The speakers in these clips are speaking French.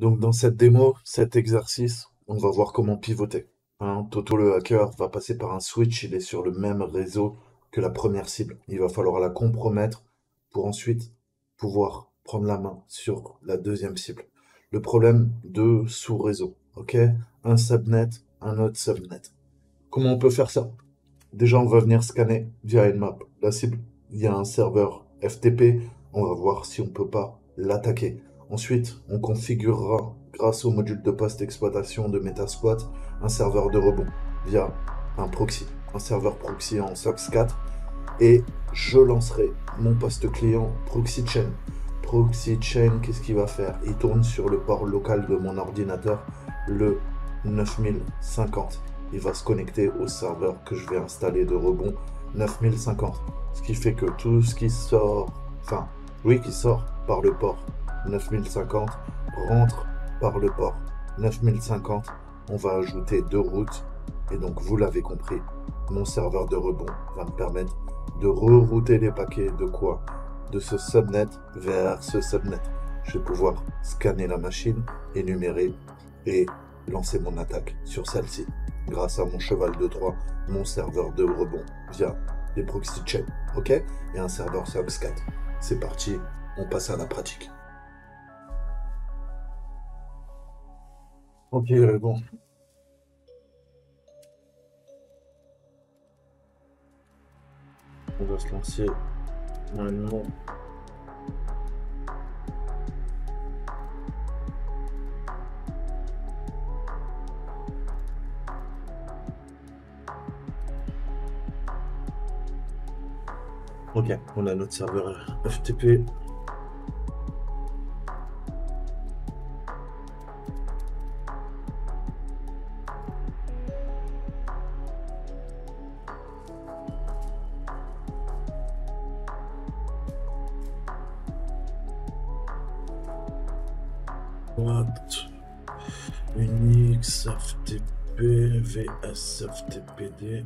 Donc dans cette démo, cet exercice, on va voir comment pivoter. Hein. Toto le hacker va passer par un switch, il est sur le même réseau que la première cible. Il va falloir la compromettre pour ensuite pouvoir prendre la main sur la deuxième cible. Le problème de sous-réseau, ok? Un subnet, un autre subnet. Comment on peut faire ça? Déjà, on va venir scanner via map la cible. Il y a un serveur FTP, on va voir si on peut pas l'attaquer. Ensuite, on configurera, grâce au module de poste d'exploitation de Metasquat, un serveur de rebond via un proxy, un serveur proxy en SOX 4. Et je lancerai mon poste client Proxy Chain. Proxy qu'est-ce qu'il va faire? Il tourne sur le port local de mon ordinateur, le 9050. Il va se connecter au serveur que je vais installer de rebond 9050. Ce qui fait que tout ce qui sort, enfin, oui, qui sort par le port 9050 rentre par le port 9050. On va ajouter deux routes. Et donc, vous l'avez compris, mon serveur de rebond va me permettre de rerouter les paquets de quoi? De ce subnet vers ce subnet. Je vais pouvoir scanner la machine, énumérer et lancer mon attaque sur celle-ci grâce à mon cheval de Troie, mon serveur de rebond via des proxy chains, ok? Et un serveur SOX4. C'est parti, on passe à la pratique. Ok, bon. On va se lancer maintenant. Ok, on a notre serveur FTP FTPD.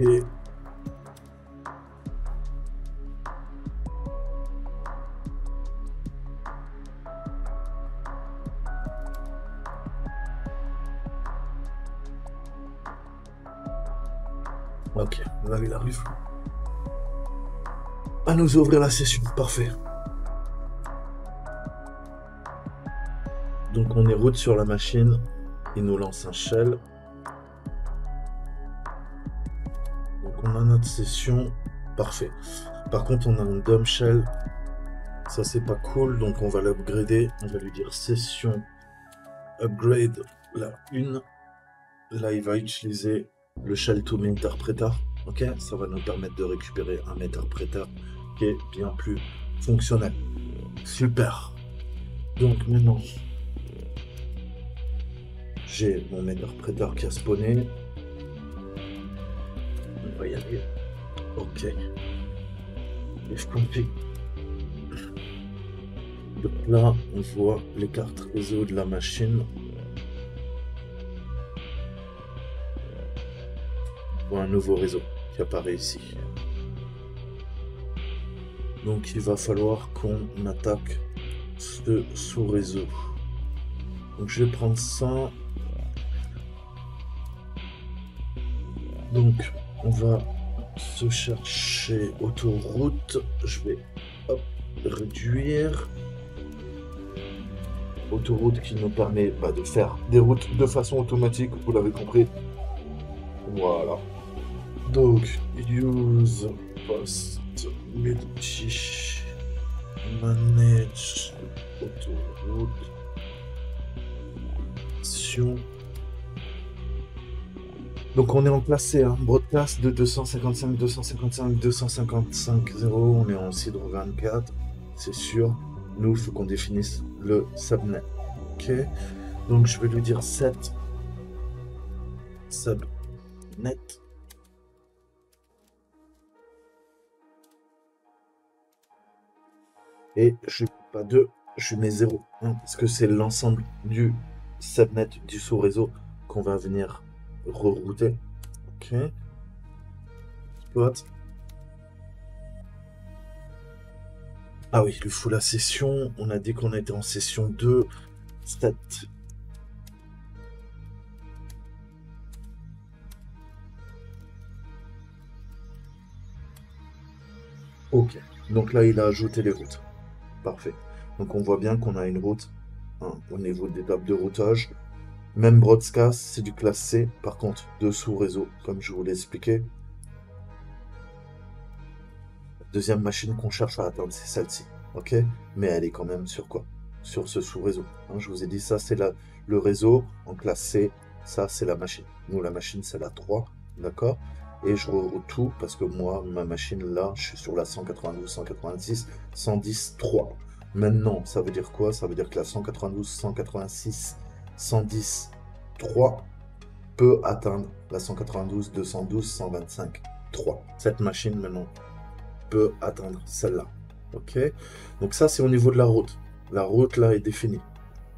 Et Ok, là il arrive à nous ouvrir la session. Parfait. Donc on est route sur la machine. Il nous lance un shell. on a notre session. Parfait. Par contre, on a un dumb shell. Ça, c'est pas cool. Donc, on va l'upgrader. On va lui dire session upgrade la une. Là, il va utiliser le to interpreter. Ok, ça va nous permettre de récupérer un interpreter qui est bien plus fonctionnel. Super. Donc maintenant, j'ai mon interpreter qui a spawné va y aller. Ok. Et je confie. Donc là, on voit les cartes réseau de la machine. Un nouveau réseau qui apparaît ici. Donc il va falloir qu'on attaque ce sous-réseau. Donc je vais prendre ça. Donc on va se chercher autoroute. Je vais réduire. Autoroute qui nous permet bah, de faire des routes de façon automatique, vous l'avez compris. Voilà. Donc, use post multi manage autoroute. Donc on est en C, hein. broadcast de 255, 255, 255, 0, on est en CIDRO 24, c'est sûr. Nous, il faut qu'on définisse le subnet. Ok Donc je vais lui dire set subnet. Et je ne mets pas 2, je mets 0. hein, parce que c'est l'ensemble du subnet, du sous-réseau qu'on va venir rerouter. Ok. Ah oui, il lui faut la session. On a dit qu'on était en session 2. Stat. Ok. Donc là, il a ajouté les routes. Parfait. Donc on voit bien qu'on a une route hein, au niveau des tables de routage. Même broadcast, c'est du classe C. Par contre, de sous-réseau, comme je vous l'ai expliqué. Deuxième machine qu'on cherche à atteindre, c'est celle-ci. Ok? Mais elle est quand même sur quoi? Sur ce sous-réseau. Hein, je vous ai dit, ça, c'est le réseau en classe C. Ça, c'est la machine. Nous, la machine, c'est la 3. D'accord? Et je reroute tout parce que moi, ma machine, là, je suis sur la 192, 186, 110, 3. Maintenant, ça veut dire quoi? Ça veut dire que la 192, 186, 110, 3 peut atteindre la 192, 212, 125, 3. Cette machine, maintenant, peut atteindre celle-là. Ok? Donc ça, c'est au niveau de la route. La route, là, est définie.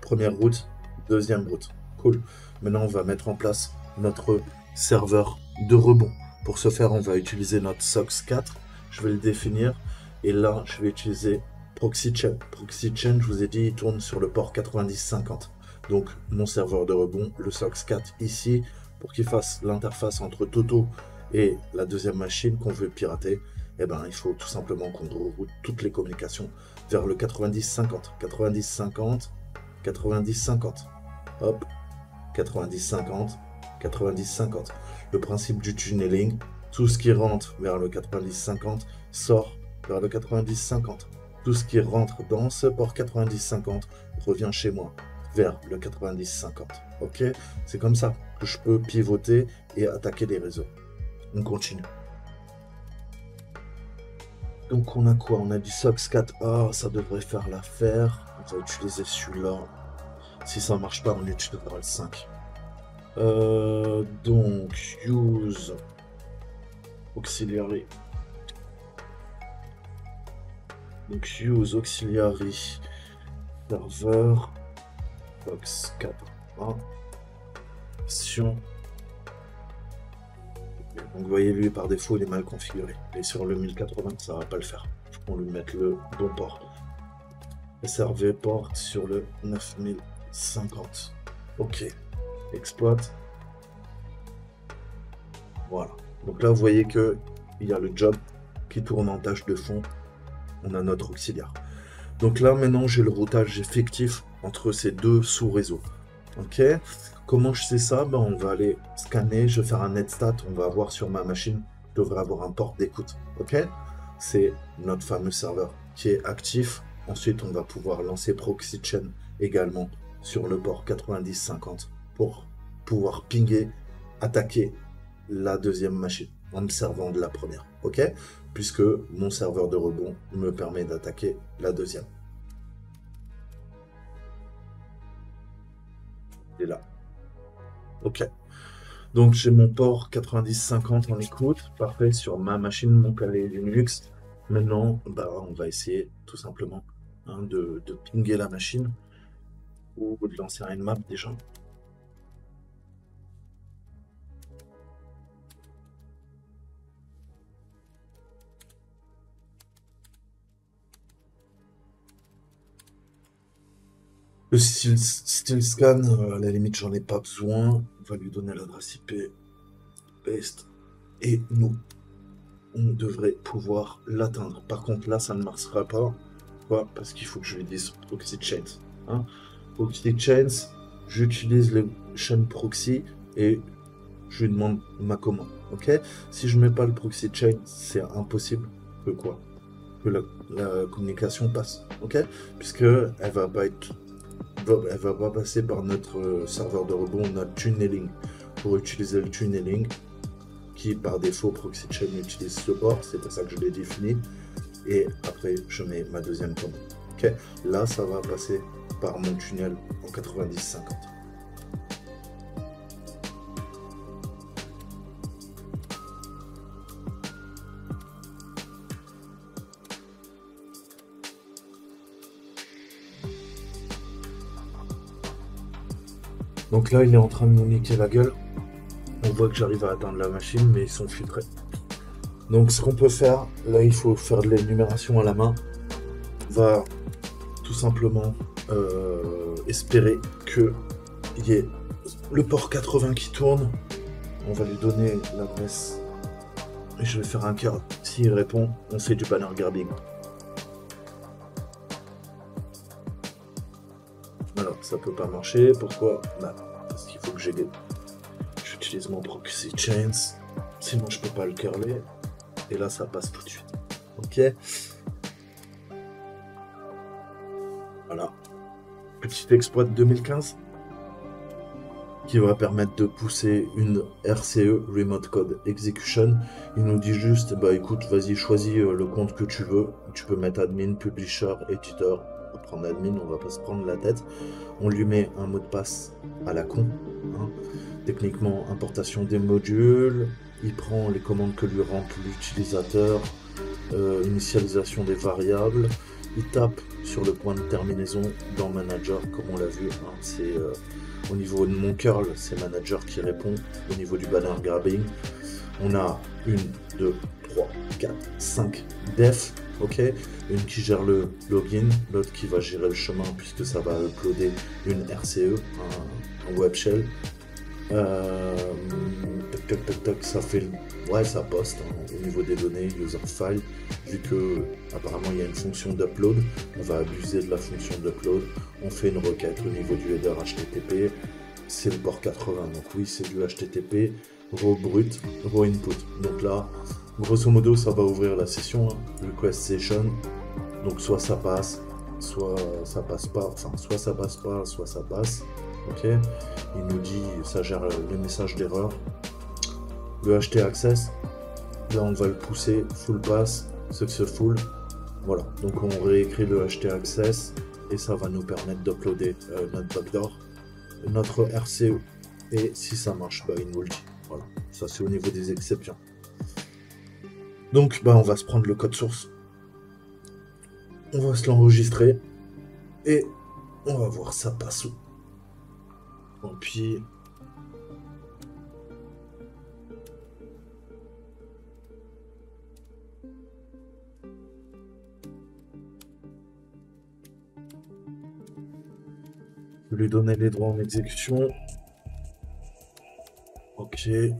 Première route, deuxième route. Cool. Maintenant, on va mettre en place notre serveur de rebond. Pour ce faire, on va utiliser notre SOX 4. Je vais le définir. Et là, je vais utiliser Proxy Chain. Je vous ai dit, il tourne sur le port 9050. Donc, mon serveur de rebond, le SOX 4 ici, pour qu'il fasse l'interface entre Toto et la deuxième machine qu'on veut pirater, eh ben, il faut tout simplement qu'on reroute toutes les communications vers le 9050. 9050, 9050. Hop, 9050, 9050. Le principe du tunneling, tout ce qui rentre vers le 9050 sort vers le 9050. Tout ce qui rentre dans ce port 9050 revient chez moi vers le 9050. Ok? C'est comme ça que je peux pivoter et attaquer les réseaux. On continue. Donc on a quoi? On a du SOX 4A, ça devrait faire l'affaire. On va utiliser celui-là. Si ça marche pas, on utilisera le 5. Euh, donc, use auxiliary. Donc, use auxiliary serveur box 4 a Sion. Donc, vous voyez, lui, par défaut, il est mal configuré. Et sur le 1080, ça va pas le faire. Qu'on lui mette le bon port. SRV porte sur le 9050. Ok. Exploite. Voilà. Donc là, vous voyez que il y a le job qui tourne en tâche de fond. On a notre auxiliaire. Donc là, maintenant, j'ai le routage effectif entre ces deux sous-réseaux. Ok Comment je sais ça? Ben, On va aller scanner, je vais faire un netstat, on va avoir sur ma machine, je devrais avoir un port d'écoute. Ok C'est notre fameux serveur qui est actif. Ensuite, on va pouvoir lancer Proxy Chain également sur le port 9050 pour pouvoir pinguer, attaquer la deuxième machine en me servant de la première. Ok? Puisque mon serveur de rebond me permet d'attaquer la deuxième. Et là. Ok. Donc j'ai mon port 9050 en écoute, parfait sur ma machine, mon palais Linux. Maintenant, bah, on va essayer tout simplement hein, de, de pinguer la machine ou de lancer un map déjà. Le style, scan, euh, à la limite, j'en ai pas besoin. On va lui donner l'adresse IP. Paste. Et nous, on devrait pouvoir l'atteindre. Par contre, là, ça ne marchera pas. Pourquoi? Parce qu'il faut que je lui dise Proxy Chains. Hein proxy Chains, j'utilise le chaîne proxy et je lui demande ma commande. Ok? Si je mets pas le proxy chain, c'est impossible que quoi? Que la, la communication passe. Ok? Puisque elle va pas être elle va pas passer par notre euh, serveur de rebond, notre tunneling. Pour utiliser le tunneling, qui par défaut Proxy Chain utilise ce port, c'est pour ça que je l'ai défini. Et après, je mets ma deuxième commande. Là, ça va passer par mon tunnel en 90-50. Donc là, il est en train de nous niquer la gueule. On voit que j'arrive à atteindre la machine, mais ils sont filtrés. Donc ce qu'on peut faire, là il faut faire de l'énumération à la main. On va tout simplement euh, espérer qu'il y ait le port 80 qui tourne. On va lui donner l'adresse. Et je vais faire un cœur. S'il répond, on fait du banner grabbing. Alors, ça peut pas marcher. Pourquoi? Bah, Parce qu'il faut que j'ai J'utilise mon proxy chains. Sinon, je peux pas le curler. Et là, ça passe tout de suite. Ok Voilà. Petit exploit de 2015 qui va permettre de pousser une RCE, Remote Code Execution. Il nous dit juste, bah écoute, vas-y, choisis euh, le compte que tu veux. Tu peux mettre admin, publisher, editor. Admin, on va pas se prendre la tête. On lui met un mot de passe à la con. Hein. Techniquement, importation des modules. Il prend les commandes que lui rentre l'utilisateur. Euh, initialisation des variables. Il tape sur le point de terminaison dans Manager, comme on l'a vu. Hein. C'est euh, au niveau de mon curl, c'est Manager qui répond. Au niveau du banner grabbing, on a une, deux, trois, quatre, cinq defs. Ok, une qui gère le login, l'autre qui va gérer le chemin puisque ça va uploader une RCE, un, web shell. Euh, ça fait, ouais, ça poste hein, au niveau des données, user file. Vu que apparemment il y a une fonction d'upload, on va abuser de la fonction d'upload. On fait une requête au niveau du header HTTP. C'est le port 80, donc oui, c'est du HTTP, raw brut, raw input. Donc là, grosso modo, ça va ouvrir la session, hein, request session. Donc soit ça passe, soit ça passe pas, enfin soit ça passe pas, soit ça passe. Ok, il nous dit, ça gère les messages d'erreur. Le HT access, là on va le pousser, full pass, successful. Voilà, donc on réécrit le HT access et ça va nous permettre d'uploader euh, notre backdoor, notre RCE. Et si ça marche, bah, il nous le dit. Voilà, ça c'est au niveau des exceptions. Donc bah, on va se prendre le code source, on va se l'enregistrer et on va voir ça passe où. Et puis lui donner les droits en exécution. Ok. Euh,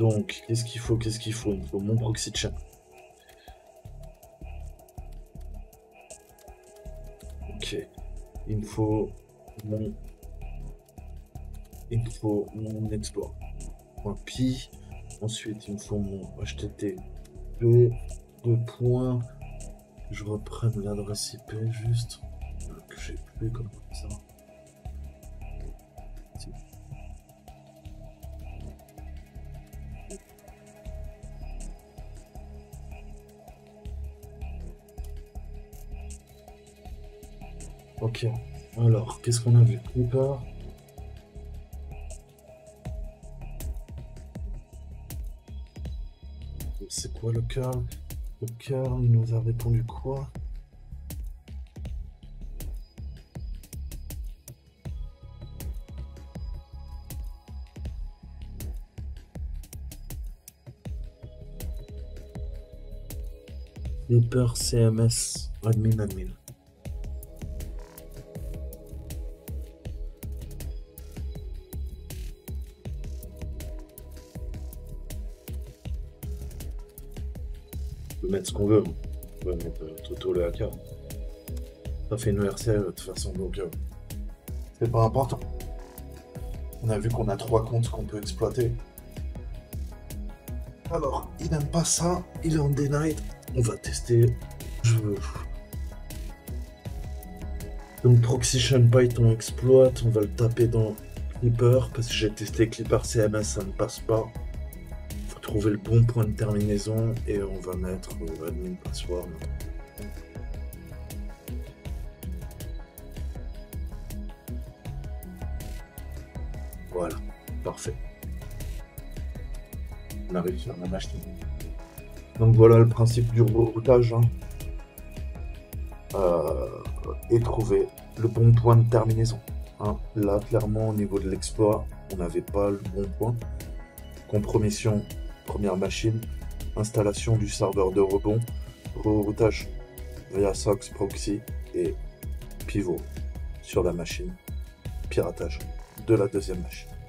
donc, qu'est-ce qu'il faut Qu'est-ce qu'il faut? Il faut mon proxy chain. Ok. Il me faut mon. Il me faut mon. Ensuite, il me faut mon HTTP. Deux points. Je reprenne l'adresse IP juste j'ai plus comme ça. Ok, alors qu'est-ce qu'on a vu Cooper C'est quoi le cœur Le cœur, il nous a répondu quoi Reaper CMS admin admin. Ce qu'on veut. On peut mettre euh, Toto le hacker. Ça fait une RCL de toute façon, donc euh, c'est pas important. On a vu qu'on a trois comptes qu'on peut exploiter. Alors, il n'aime pas ça, il est en denied. On va tester. Je veux. Donc Python exploit, on va le taper dans Clipper parce que j'ai testé Clipper CMS, ça ne passe pas. Trouver le bon point de terminaison et on va mettre euh, admin password. Voilà, parfait. On arrive sur la machine. Donc voilà le principe du routage. Hein. Euh, et trouver le bon point de terminaison. Hein. Là, clairement, au niveau de l'exploit, on n'avait pas le bon point. Compromission, première machine. Installation du serveur de rebond. Reroutage via SOX proxy et pivot sur la machine. Piratage de la deuxième machine.